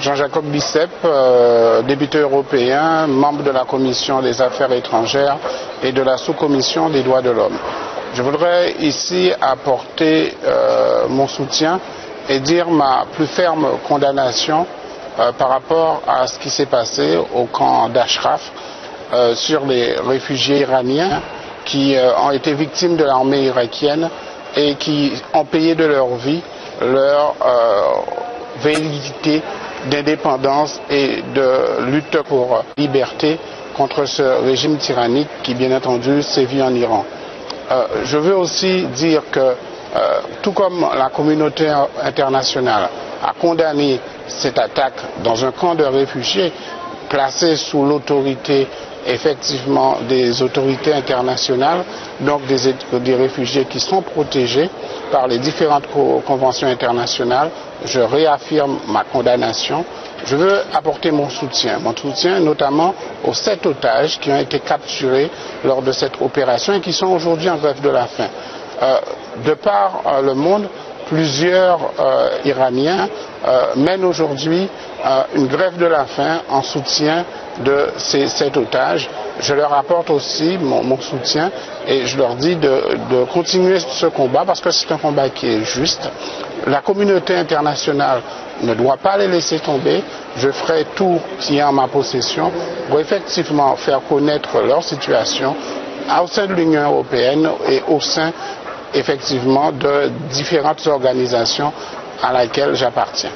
Jean-Jacob Bicep, euh, député européen, membre de la Commission des affaires étrangères et de la sous-commission des droits de l'homme. Je voudrais ici apporter euh, mon soutien et dire ma plus ferme condamnation euh, par rapport à ce qui s'est passé au camp d'Ashraf sur les réfugiés iraniens qui ont été victimes de l'armée irakienne et qui ont payé de leur vie leur validité d'indépendance et de lutte pour liberté contre ce régime tyrannique qui, bien entendu, sévit en Iran. Euh, je veux aussi dire que, euh, tout comme la communauté internationale a condamné cette attaque dans un camp de réfugiés placé sous l'autorité effectivement des autorités internationales, donc des, réfugiés qui sont protégés par les différentes conventions internationales. Je réaffirme ma condamnation. Je veux apporter mon soutien, mon soutien notamment aux sept otages qui ont été capturés lors de cette opération et qui sont aujourd'hui en grève de la faim. Euh, de par euh, le monde, plusieurs euh, Iraniens euh, mènent aujourd'hui euh, une grève de la faim en soutien de ces sept otages. Je leur apporte aussi mon, mon soutien et je leur dis de, de continuer ce combat parce que c'est un combat qui est juste. La communauté internationale ne doit pas les laisser tomber. Je ferai tout qui est en ma possession pour effectivement faire connaître leur situation au sein de l'Union européenne et au sein effectivement de différentes organisations à laquelle j'appartiens.